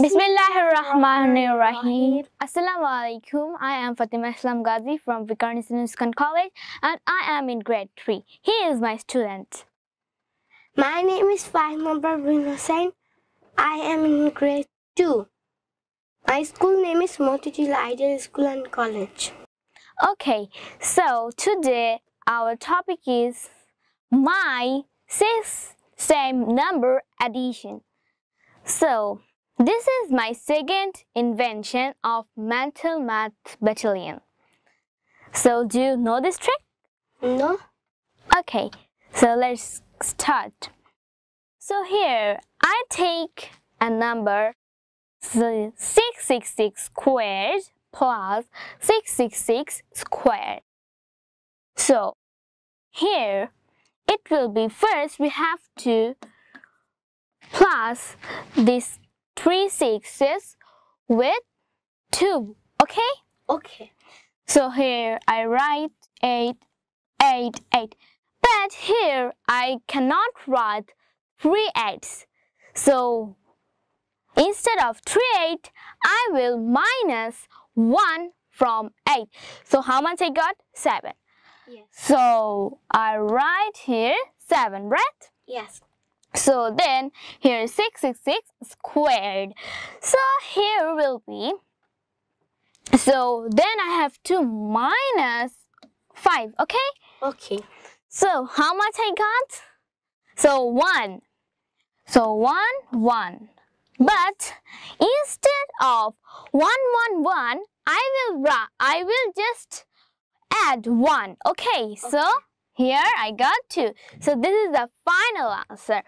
Bismillahirrahmanirrahim. Assalamu alaikum. I am Fatima Islam Ghazi from Vikarnis Nuskan College and I am in grade 3. He is my student. My name is Fahima Barbin Hussain. I am in grade 2. My school name is Motijheel Ideal School and College. Okay, so today our topic is my six same number addition. So, this is my second invention of mental math battalion. So do you know this trick? No? Okay, so let's start. So here I take a number so 666 squared plus 666 squared. So here it will be first we have to plus this three sixes with 2. Okay? Okay. So here I write 8, 8, 8. But here I cannot write 3 8s. So instead of 3 8, I will minus 1 from 8. So how much I got? 7. Yes. So I write here 7, right? Yes. So then here is 666 squared. So here will be, so then I have to minus 5, okay? Okay. So how much I got? So 1. So 1, 1. But instead of 1, 1, 1, I will, I will just add 1, okay? So Okay. Here I got 2. So this is the final answer.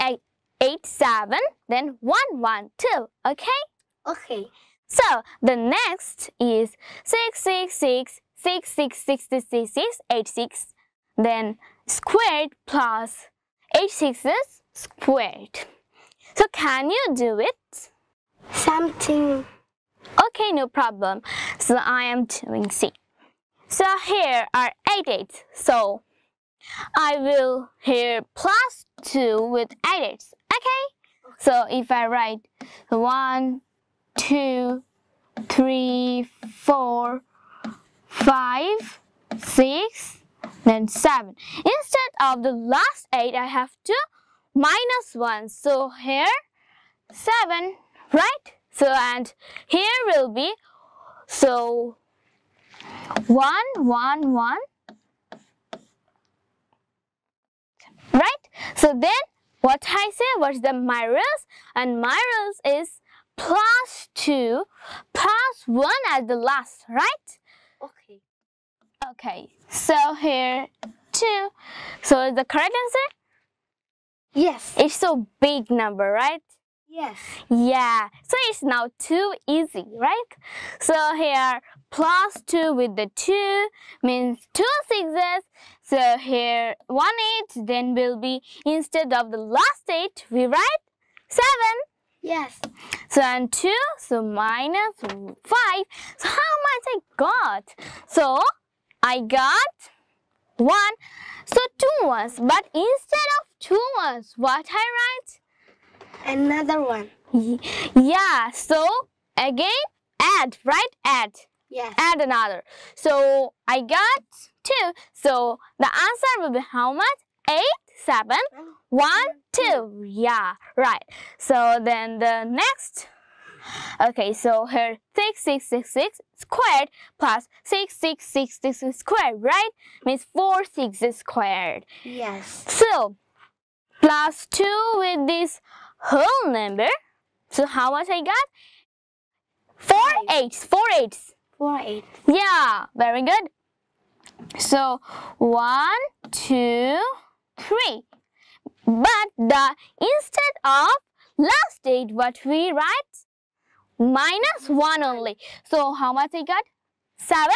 8, 8, 8, 7, then 1, 1, 2, okay? Okay. So the next is 6, 6, 6, 6, 6, 66, 6, 8, 6. Then squared plus 8 sixes squared. So can you do it? Something. Okay, no problem. So I am doing C. So here are 8 eighths. So I will here plus 2 with 8 eighths. Okay? So if I write 1, 2, 3, 4, 5, 6, then 7. Instead of the last 8, I have to minus 1. So here 7, right? So and here will be so 1, 1, 1. Right? So then what I say, what's the my rules? And my rules is plus 2 plus 1 at the last, right? Okay. Okay, so here 2. So is the correct answer? Yes. It's so big number, right? Yes. Yeah, so it's now too easy, right? So here plus 2 with the 2 means 2 sixes. So here 1 8 then will be instead of the last 8 we write 7. Yes. So and 2 so minus 5. So how much I got? So I got 1. So 2 ones but instead of 2 ones what I write? Another one. Yeah, so again, add, right? Add, Yes. add another. So I got two. So the answer will be how much? Eight, seven, oh, one, two. Yeah, right. So then the next. Okay, so here six, six, six, six squared plus six, six, six, six squared, right? Means 4 6 squared. Yes. So, plus 2 with this whole number. So, how much I got? 4 Five. eights. 4 eights. Four eight. Yeah, very good. So, one, two, three. But the instead of last eight, what we write? Minus 1 only. So, how much I got? 7.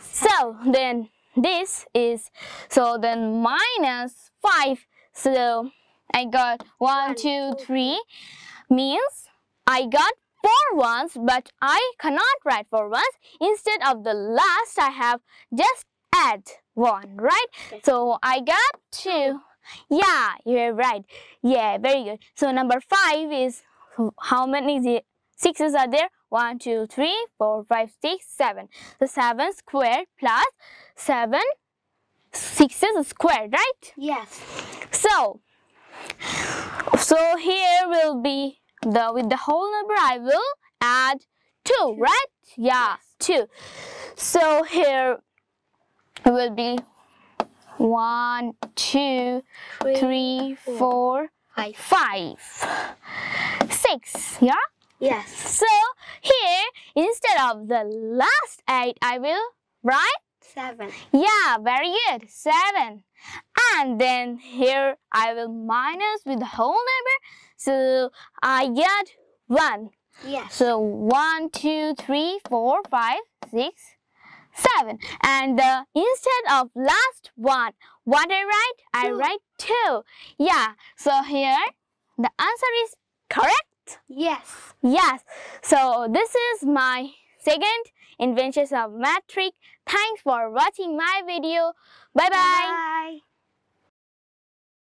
So, then this is, so then minus 5. So, I got one, two, three means I got four ones, but I cannot write four ones. Instead of the last, I have just add one, right? Okay. So I got two. Yeah, you're right. Yeah, very good. So number five is how many sixes are there? One, two, three, four, five, six, seven. The seven squared plus seven sixes squared, right? Yes. So, so here will be the with the whole number. I will add two, right? Yeah, two. So here will be one, two, three, four, Five. five, six. Yeah. Yes. So here instead of the last eight, I will write Seven. yeah, very good. Seven. And then here I will minus with the whole number. So I get one. Yes. So one, two, three, four, five, six, seven. And uh, instead of last one, what I write? I write two. Yeah. So here the answer is correct. Yes. Yes. So this is my second inventions of math trick. Thanks for watching my video. Bye bye. Bye.